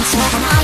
and so I'm